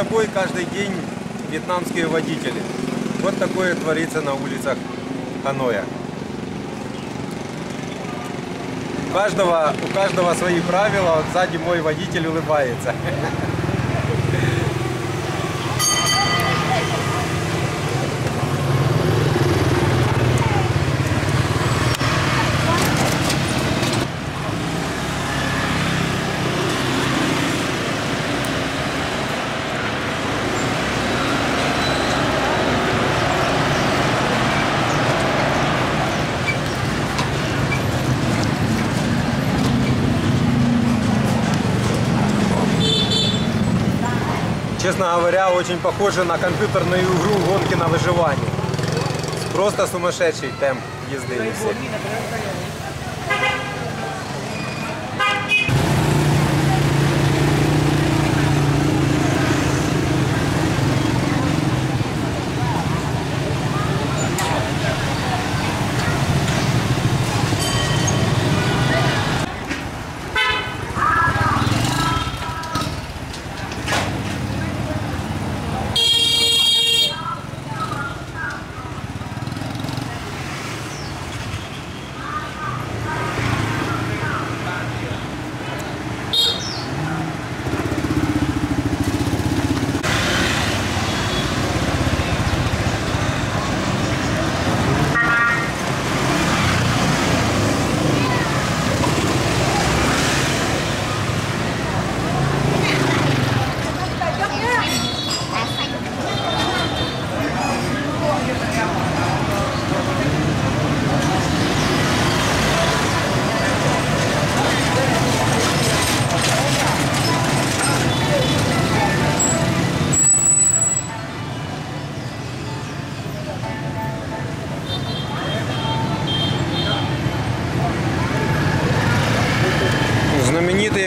собой каждый день вьетнамские водители. Вот такое творится на улицах Ханоя. У каждого, у каждого свои правила. Вот сзади мой водитель улыбается. Честно говоря, очень похоже на компьютерную игру гонки на выживание. Просто сумасшедший темп езды.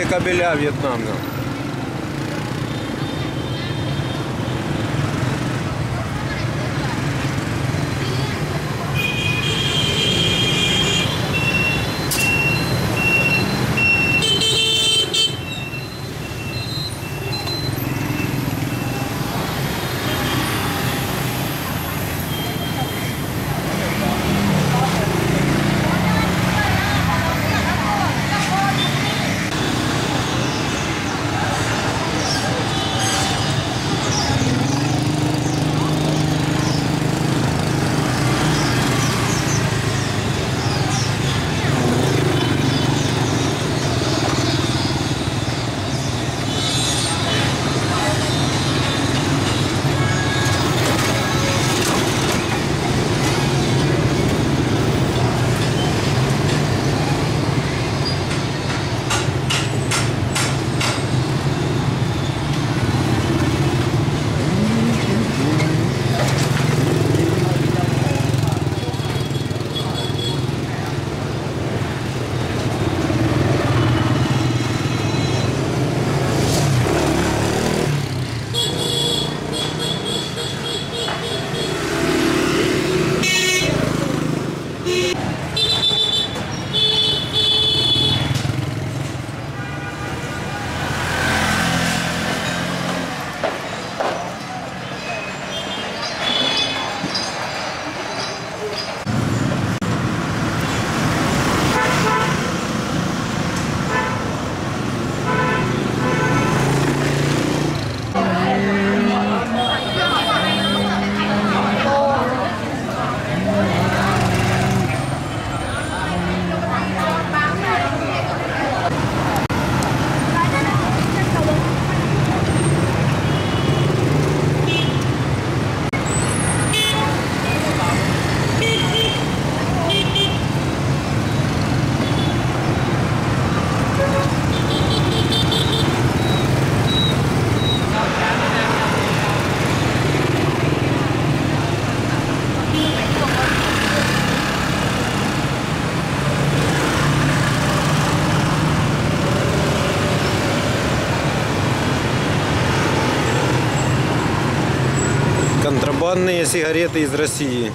Кабеля Вьетнама. Контрабандные сигареты из России.